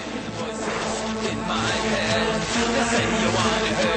voices in my head They say you want to hurt.